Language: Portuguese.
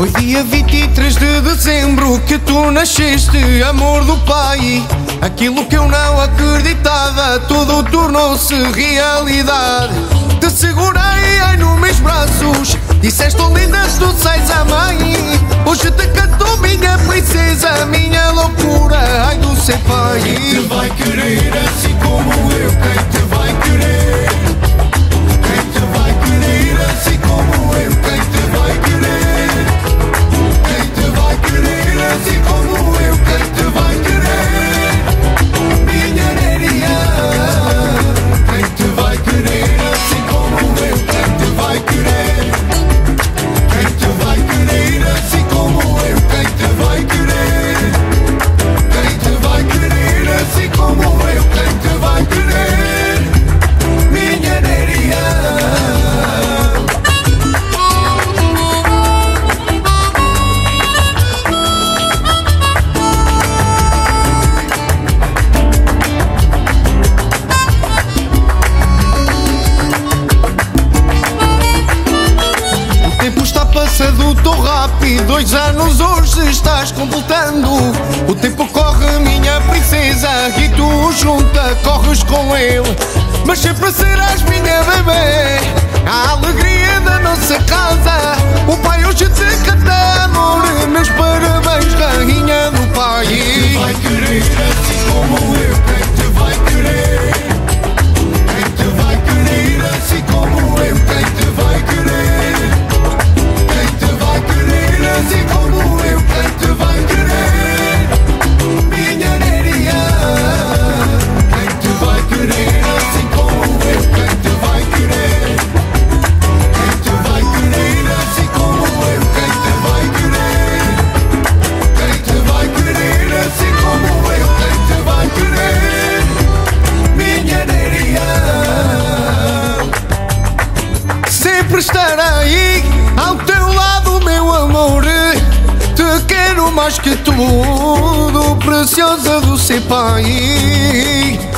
Foi dia 23 de dezembro que tu nasceste, amor do Pai. Aquilo que eu não acreditava, tudo tornou-se realidade. Te segurei aí nos meus braços, disseste oh, linda, tu sais a mãe. Hoje te canto, minha princesa, minha loucura. passado tão rápido. Dois anos hoje estás completando. O tempo corre, minha princesa E tu junta, corres com ele. Mas sempre serás minha bebê. A alegria da nossa casa. O pai mais que tudo, preciosa do seu pai.